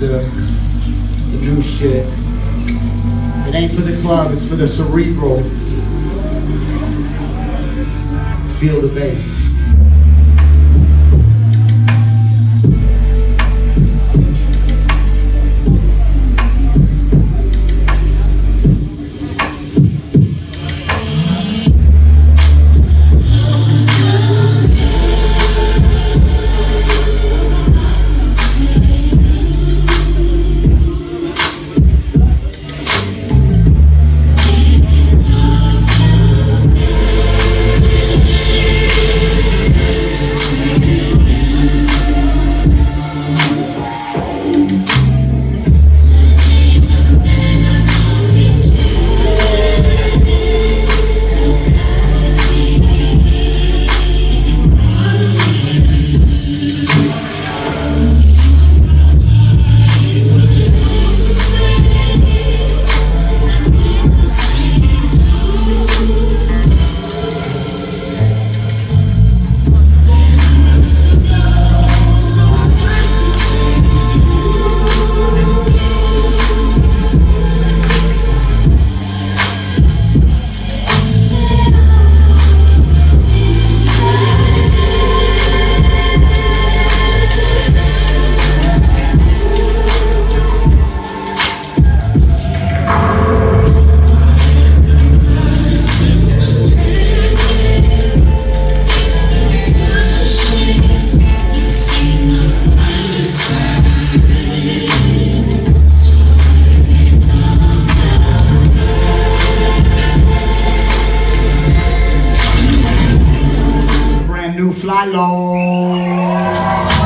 the, the new shit. It ain't for the club, it's for the cerebral. Feel the bass. new fly low.